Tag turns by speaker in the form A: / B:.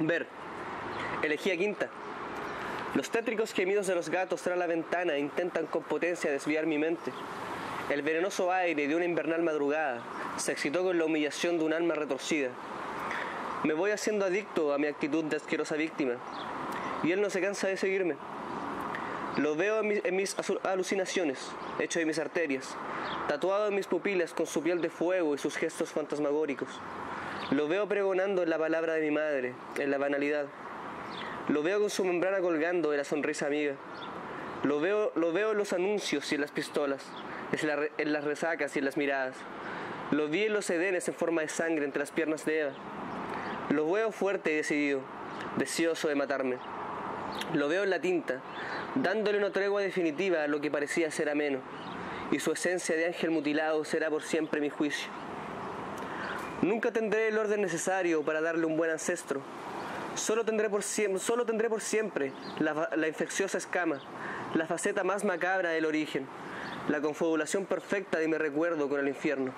A: Ver. Elegía quinta. Los tétricos gemidos de los gatos tras la ventana intentan con potencia desviar mi mente. El venenoso aire de una invernal madrugada se excitó con la humillación de un alma retorcida. Me voy haciendo adicto a mi actitud de asquerosa víctima. Y él no se cansa de seguirme. Lo veo en mis, en mis alucinaciones, hecho de mis arterias, tatuado en mis pupilas con su piel de fuego y sus gestos fantasmagóricos. Lo veo pregonando en la palabra de mi madre, en la banalidad. Lo veo con su membrana colgando de la sonrisa amiga. Lo veo, lo veo en los anuncios y en las pistolas, en, las resacas y en las miradas. Lo vi en los edenes en forma de sangre entre las piernas de Eva. Lo veo fuerte y decidido, deseoso de matarme. Lo veo en la tinta, dándole una tregua definitiva a lo que parecía ser ameno, y su esencia de ángel mutilado será por siempre mi juicio. Nunca tendré el orden necesario para darle un buen ancestro. Solo tendré por, siem- solo tendré por siempre la, la infecciosa escama, la faceta más macabra del origen, la confabulación perfecta de mi recuerdo con el infierno.